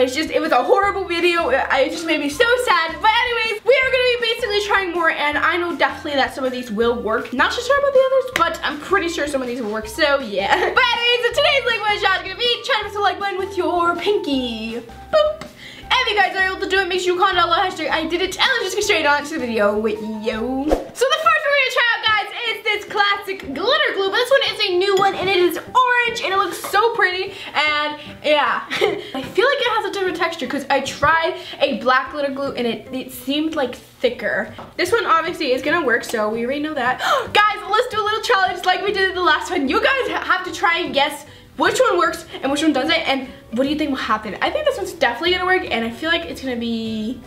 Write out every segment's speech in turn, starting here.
it's just, it was a horrible video. It just made me so sad. But anyways, we are gonna be basically trying more and I know definitely that some of these will work. Not so sure about the others, but I'm pretty sure some of these will work, so yeah. But anyways, so today's like one shot is gonna be trying to press the like button with your pinky. Boop. If you guys are able to do it, make sure you comment down below hashtag I did it and let's just get straight on to the video with yo. So the first one we're gonna try out guys is this classic glitter glue, but this one is a new one and it is orange and it looks so pretty and yeah. I feel like it has a different texture because I tried a black glitter glue and it, it seemed like thicker. This one obviously is gonna work, so we already know that. guys, let's do a little challenge like we did the last one. You guys have to try and guess which one works and which one doesn't and what do you think will happen? I think this one's definitely gonna work and I feel like it's gonna be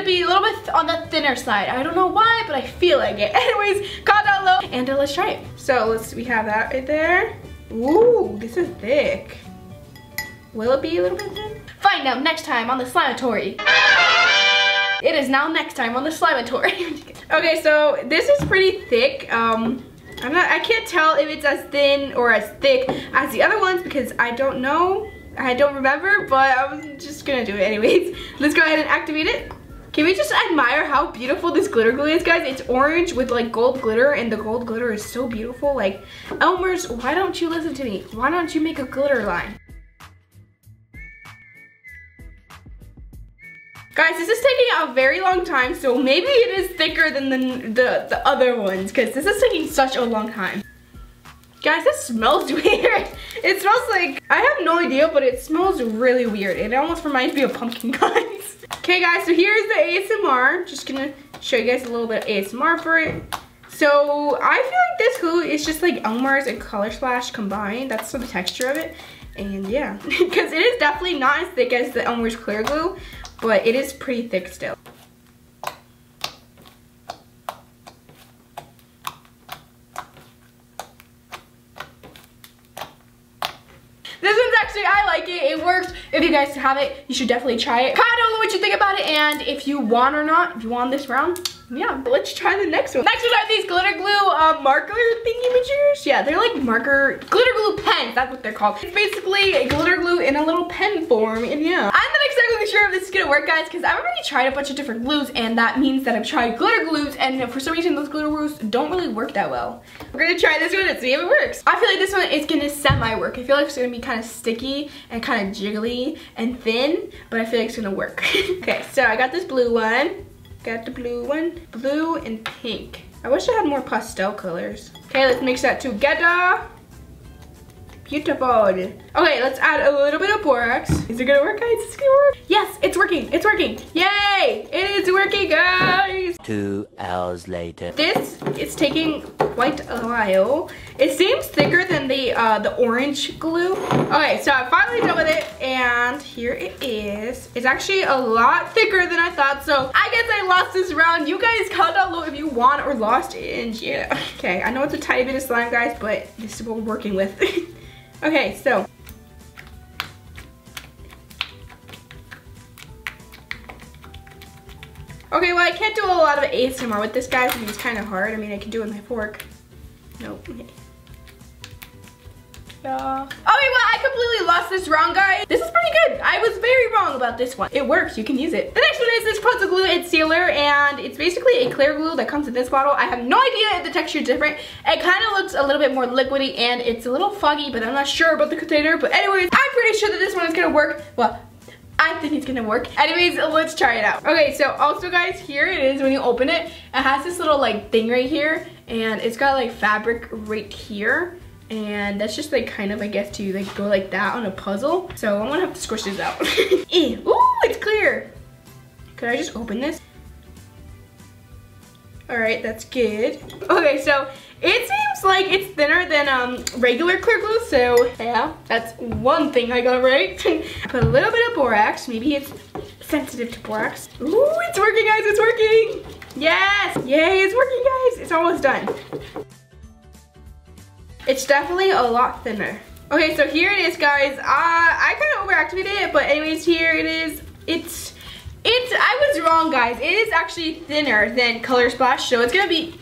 gonna be a little bit on the thinner side. I don't know why, but I feel like it. Anyways, comment down below and uh, let's try it. So let's, we have that right there. Ooh, this is thick. Will it be a little bit thin? Find out next time on the Slimeatory. It is now next time on the Slimeatory. okay, so this is pretty thick. Um, I'm not, I can't tell if it's as thin or as thick as the other ones because I don't know. I don't remember, but I'm just gonna do it anyways. Let's go ahead and activate it. Can we just admire how beautiful this glitter glue is, guys? It's orange with like gold glitter and the gold glitter is so beautiful. Like, Elmer's, why don't you listen to me? Why don't you make a glitter line? Guys, this is taking a very long time, so maybe it is thicker than the, the, the other ones, because this is taking such a long time. Guys, this smells weird. It smells like, I have no idea, but it smells really weird. It almost reminds me of pumpkin guys. Okay guys, so here's the ASMR. Just gonna show you guys a little bit of ASMR for it. So I feel like this glue is just like Elmer's and Color Splash combined. That's the texture of it. And yeah, because it is definitely not as thick as the Elmer's clear glue, but it is pretty thick still. Actually, I like it. It works. If you guys have it, you should definitely try it. Comment down below what you think about it and if you want or not, if you want this round, yeah, but let's try the next one. Next one are these glitter glue uh, marker thingy majors. Yeah, they're like marker, glitter glue pens, that's what they're called. It's basically a glitter glue in a little pen form, and yeah. I'm not exactly sure if this is gonna work, guys, because I've already tried a bunch of different glues, and that means that I've tried glitter glues, and for some reason those glitter glues don't really work that well. We're gonna try this one and see if it works. I feel like this one is gonna semi-work. I feel like it's gonna be kind of sticky and kind of jiggly and thin, but I feel like it's gonna work. okay, so I got this blue one. Got the blue one, blue and pink. I wish I had more pastel colors. Okay, let's mix that together. Beautiful. Okay, let's add a little bit of borax. Is it gonna work, guys? Is it gonna work? Yes, it's working. It's working. Yay! It is working, guys. Two hours later. This is taking quite a while. It seems thicker than the uh, the orange glue. Okay, so I'm finally done with it, and here it is. It's actually a lot thicker than I thought, so I guess I lost this round. You guys comment down below if you won or lost, and yeah. Okay, I know it's a tiny bit of slime, guys, but this is what we're working with. Okay, so. Okay, well I can't do a lot of ASMR with this guys because it's kind of hard. I mean, I can do it with my fork. Nope. Yeah. Okay, well, I completely lost this round, guys. This is pretty good. I was very wrong about this one. It works. You can use it. The next one is this Puzzle Glue It's Sealer, and it's basically a clear glue that comes in this bottle. I have no idea if the texture is different. It kind of looks a little bit more liquidy, and it's a little foggy, but I'm not sure about the container. But anyways, I'm pretty sure that this one is going to work. Well, I think it's gonna work. Anyways, let's try it out. Okay, so also guys, here it is when you open it. It has this little like thing right here and it's got like fabric right here and that's just like kind of I guess to like go like that on a puzzle so I'm gonna have to squish this out Ooh, it's clear could I just open this all right that's good okay so it seems like it's thinner than um, regular clear glue so yeah that's one thing I got right put a little bit of borax maybe it's sensitive to borax Ooh, it's working guys it's working yes yay it's working guys it's almost done it's definitely a lot thinner. Okay, so here it is, guys. Uh, I kind of overactivated it, but anyways, here it is. It's, it's, I was wrong, guys. It is actually thinner than Color Splash, so it's gonna be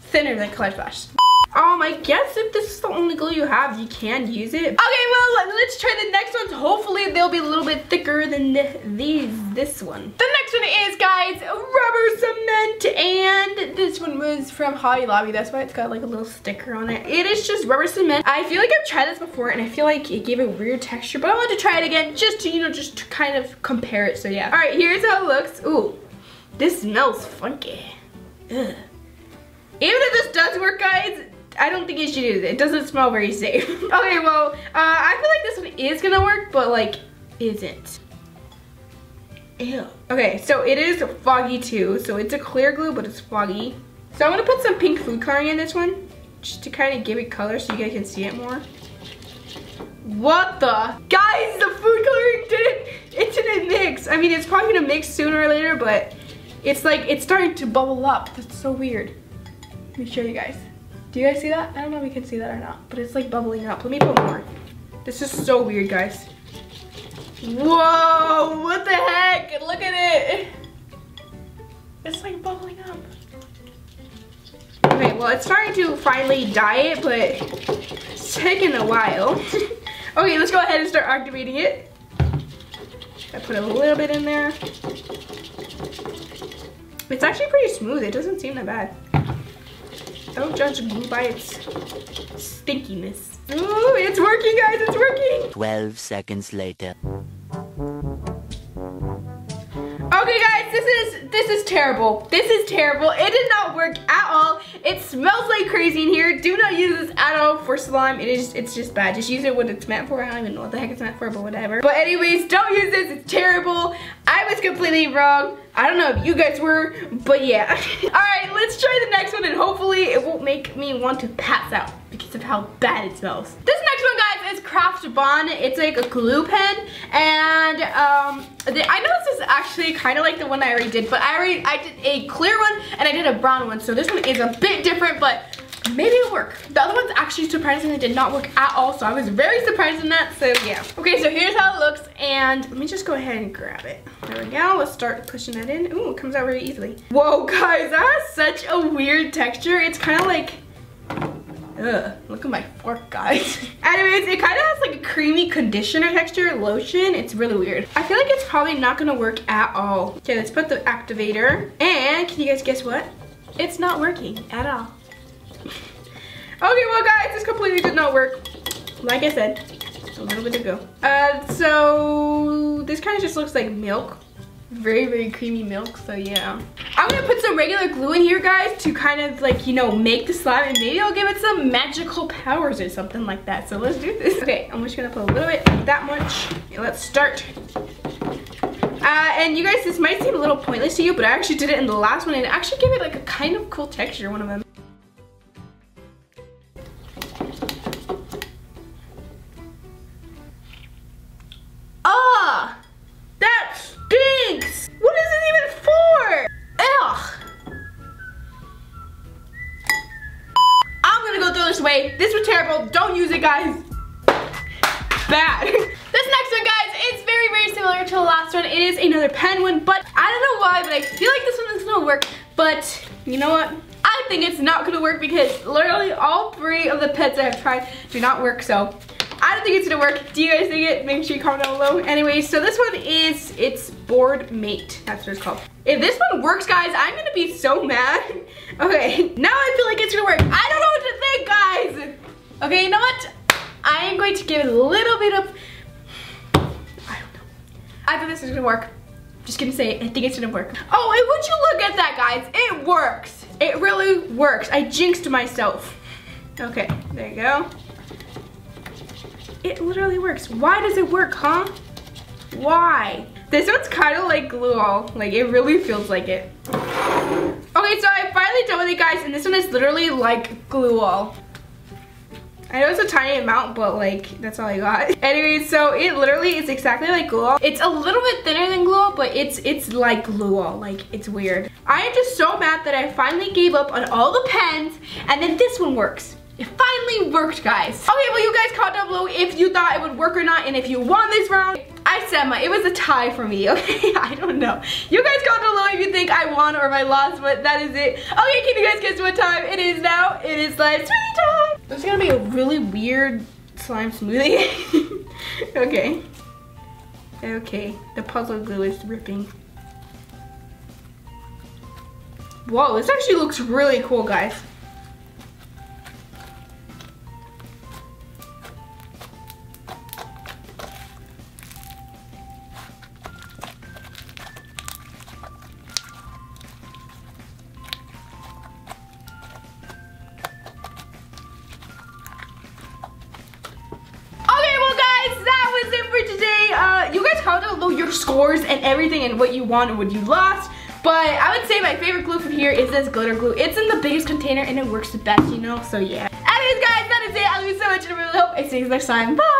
thinner than Color Splash. Um, I guess if this is the only glue you have, you can use it. Okay, well, let's try the next ones. Hopefully, they'll be a little bit thicker than these, this one. The next one is, guys, rubber cement. And this one was from Hobby Lobby. That's why it's got like a little sticker on it. It is just rubber cement. I feel like I've tried this before and I feel like it gave a weird texture, but I want to try it again just to, you know, just to kind of compare it. So yeah. All right, here's how it looks. Ooh, this smells funky. Ugh. Even if this does work, guys, I don't think you should do it. It doesn't smell very safe. okay, well, uh, I feel like this one is gonna work, but like, isn't. Ew. Okay, so it is foggy too. So it's a clear glue, but it's foggy. So I'm gonna put some pink food coloring in this one, just to kind of give it color so you guys can see it more. What the? Guys, the food coloring didn't, it didn't mix. I mean, it's probably gonna mix sooner or later, but it's like, it's starting to bubble up. That's so weird. Let me show you guys. Do you guys see that? I don't know if you can see that or not, but it's like bubbling up. Let me put more. This is so weird, guys. Whoa, what the heck? Look at it. It's like bubbling up. Okay, well, it's starting to finally dye it, but it's taking a while. okay, let's go ahead and start activating it. I put a little bit in there. It's actually pretty smooth. It doesn't seem that bad. Don't judge glue by its stinkiness. Ooh, it's working, guys, it's working. 12 seconds later. Okay guys, this is this is terrible. This is terrible. It did not work at all. It smells like crazy in here. Do not use this at all for slime. It is it's just bad. Just use it what it's meant for. I don't even know what the heck it's meant for, but whatever. But anyways, don't use this. It's terrible. I was completely wrong. I don't know if you guys were, but yeah. all right, let's try the next one and hopefully it won't make me want to pass out because of how bad it smells. This next one, guys, is Craft Bond. It's like a glue pen and um, I know this is actually kind of like the one I already did, but I already, I did a clear one and I did a brown one. So this one is a bit different, but maybe it'll work. The other ones actually surprisingly did not work at all, so I was very surprised in that, so yeah. Okay, so here's how it looks, and let me just go ahead and grab it. There we go, let's start pushing that in. Ooh, it comes out very easily. Whoa, guys, that has such a weird texture. It's kind of like, ugh, look at my fork, guys. Anyways, it kind of has like a creamy conditioner texture, lotion. It's really weird. I feel like it's probably not gonna work at all. Okay, let's put the activator, and can you guys guess what? It's not working at all. Okay, well guys, this completely did not work. Like I said, a little bit ago. Uh, so this kind of just looks like milk. Very, very creamy milk, so yeah. I'm gonna put some regular glue in here, guys, to kind of like, you know, make the slime and maybe I'll give it some magical powers or something like that. So let's do this. Okay, I'm just gonna put a little bit, that much. Okay, let's start. Uh, and you guys, this might seem a little pointless to you, but I actually did it in the last one and it actually gave it like a kind of cool texture, one of them. Way. This was terrible. Don't use it, guys. Bad. this next one, guys, it's very, very similar to the last one. It is another pen one, but I don't know why, but I feel like this one is gonna work. But you know what? I think it's not gonna work because literally all three of the pets I have tried do not work, so I don't think it's gonna work. Do you guys think it? Make sure you comment down below. Anyway, so this one is, it's Board Mate. That's what it's called. If this one works, guys, I'm gonna be so mad. Okay, now I feel like it's gonna work. I don't know what to think, guys. Okay, you know what? I am going to give it a little bit of, I don't know. I think this is gonna work. Just gonna say, I think it's gonna work. Oh, and would you look at that, guys? It works. It really works. I jinxed myself. Okay, there you go. It literally works. Why does it work, huh? Why? This one's kind of like glue all. Like, it really feels like it. Okay, so I finally done with it, guys, and this one is literally like glue all. I know it's a tiny amount, but like, that's all I got. Anyway, so it literally is exactly like glue. It's a little bit thinner than glue but it's it's like glue all. Like, it's weird. I am just so mad that I finally gave up on all the pens, and then this one works. It finally worked, guys. Okay, well, you guys comment down below if you thought it would work or not, and if you won this round. I said my, it was a tie for me, okay? I don't know. You guys comment below if you think I won or if I lost, but that is it. Okay, can you guys guess what time it is now? It is like smoothie time. This is gonna be a really weird slime smoothie. okay. Okay, the puzzle glue is ripping. Whoa, this actually looks really cool, guys. Comment down below your scores and everything and what you won and what you lost. But I would say my favorite glue from here is this glitter glue. It's in the biggest container and it works the best, you know? So yeah. Anyways guys, that is it. I love you so much and I really hope I see you next time. Bye!